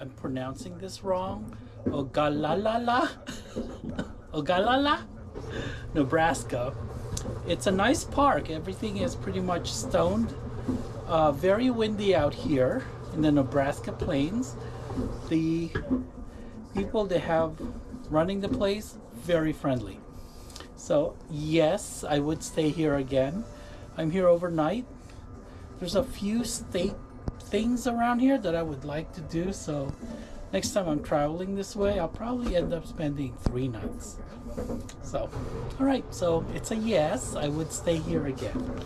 I'm pronouncing this wrong. Ogallala, Ogallala, Nebraska. It's a nice park. Everything is pretty much stoned. Uh, very windy out here in the Nebraska plains. The people they have running the place very friendly. So yes, I would stay here again. I'm here overnight. There's a few state things around here that I would like to do. So next time I'm traveling this way, I'll probably end up spending three nights. So, all right. So it's a yes. I would stay here again.